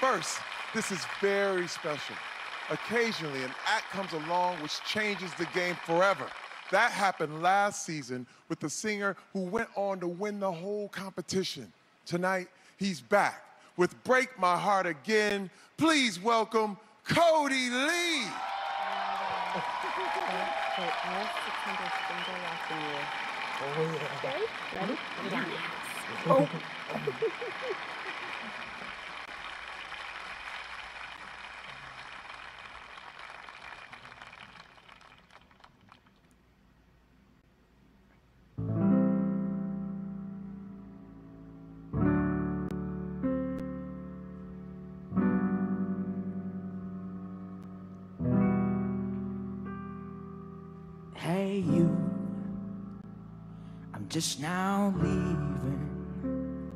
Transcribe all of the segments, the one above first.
First, this is very special. Occasionally, an act comes along which changes the game forever. That happened last season with the singer who went on to win the whole competition. Tonight, he's back with Break My Heart Again. Please welcome Kodi Lee. Oh. Hey, I'm just now leaving.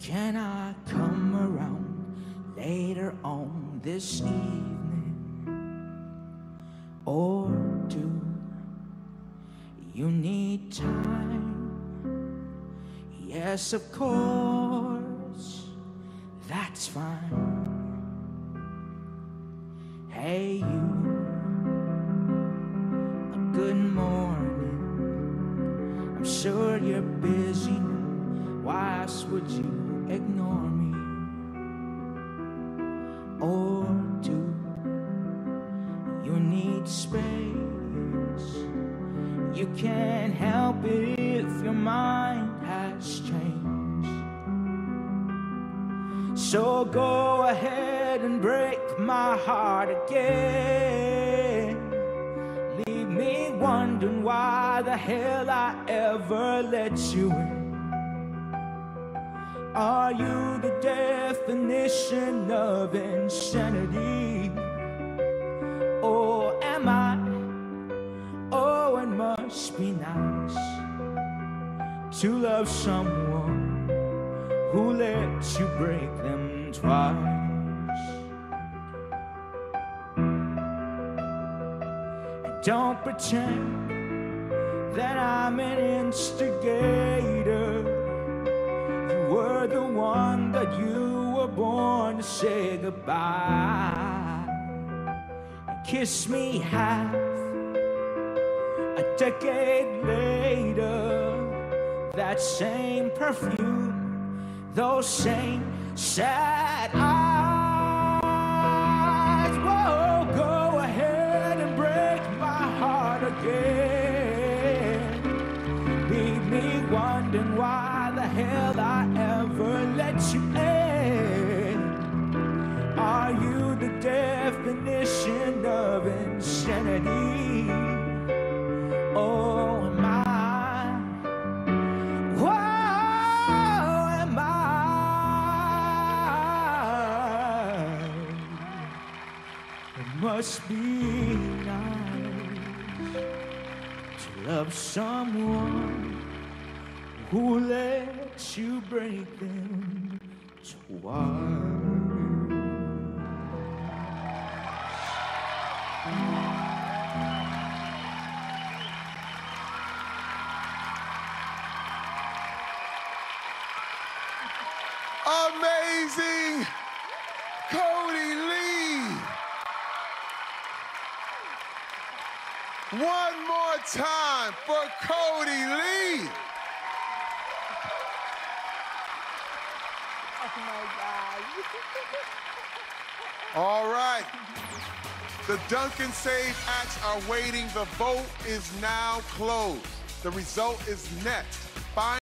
Can I come around later on this evening? Or do you need time? Yes, of course, that's fine. Hey, you you're busy. Why else would you ignore me? Or do you need space? You can't help it if your mind has changed. So go ahead and break my heart again. Leave me wondering why the hell I ever let you in. Are you the definition of insanity? Or am I? Oh, it must be nice to love someone who lets you break them twice. Don't pretend that I'm an instigator. You were the one that you were born to say goodbye. Kiss me half a decade later. That same perfume, those same sad wondering why the hell I ever let you in. Are you the definition of insanity? Oh, am I? Am I? It must be nice to love someone who lets you break them twice. Amazing Kodi Lee. One more time for Kodi Lee. All right. The Dunkin Save acts are waiting. The vote is now closed. The result is next. Find